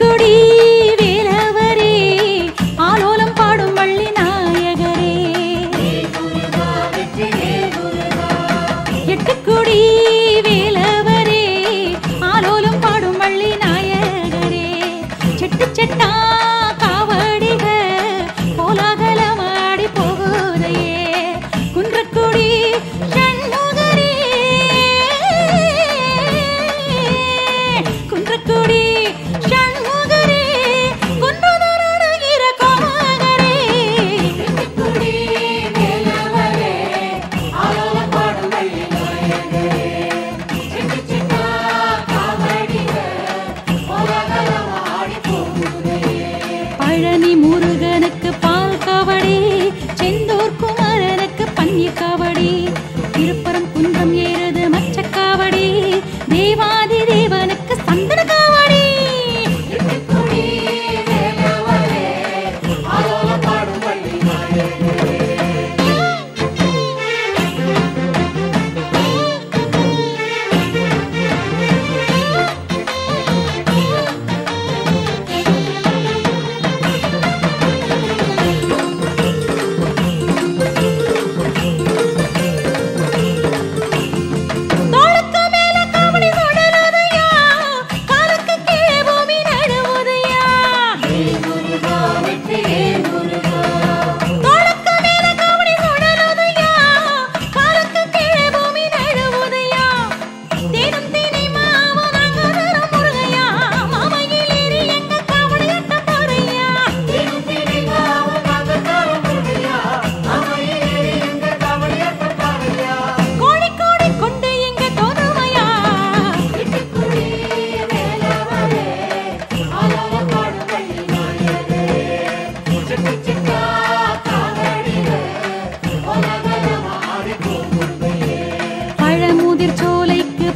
கொடி முருகனுக்கு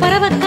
சோலைக்கு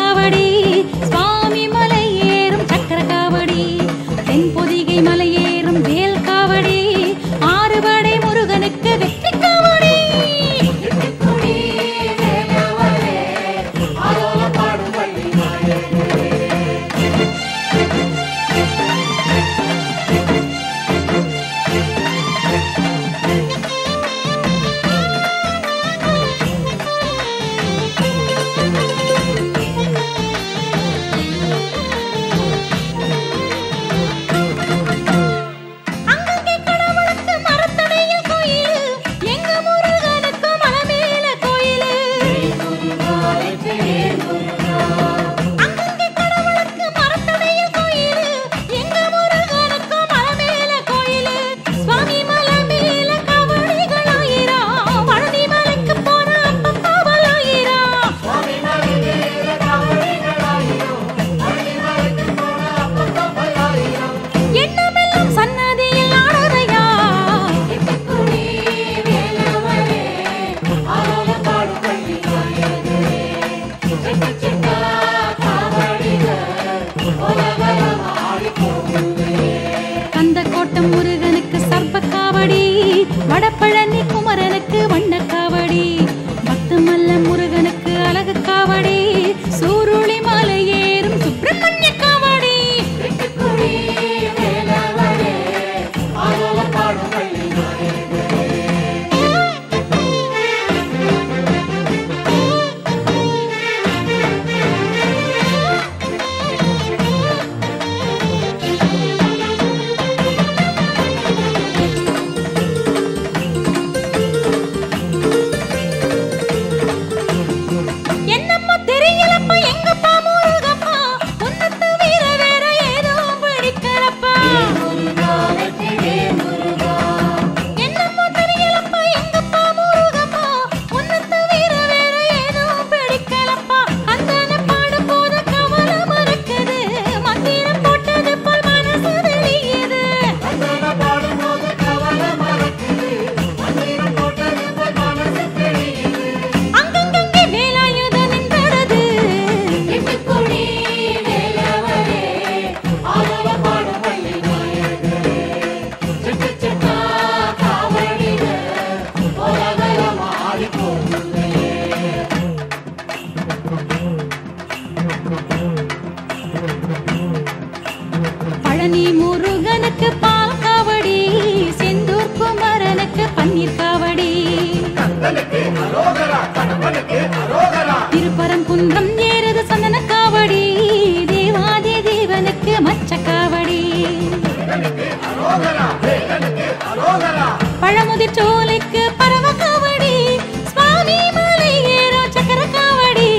மடப்பழ முருகனுக்கு பால் காவடி செந்தூர் குமரனுக்கு பன்னீர் காவடி. அரோகரா திருப்பரங்குன்றம் ஏறுது சந்தன காவடி தேவாதி தேவனுக்கு மச்ச காவடி. பழமுதிர் சோலைக்கு பரவ காவடி சுவாமி மலை ஏறும் சக்கர காவடி.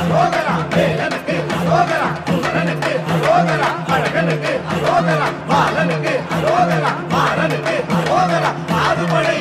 அரோகரா. அரோகரா குமரனுக்கு அரோகரா அழகனுக்கு அரோகரா பாலனுக்கு அரோகரா மாறனுக்கு அரோகரா ஆறுபடை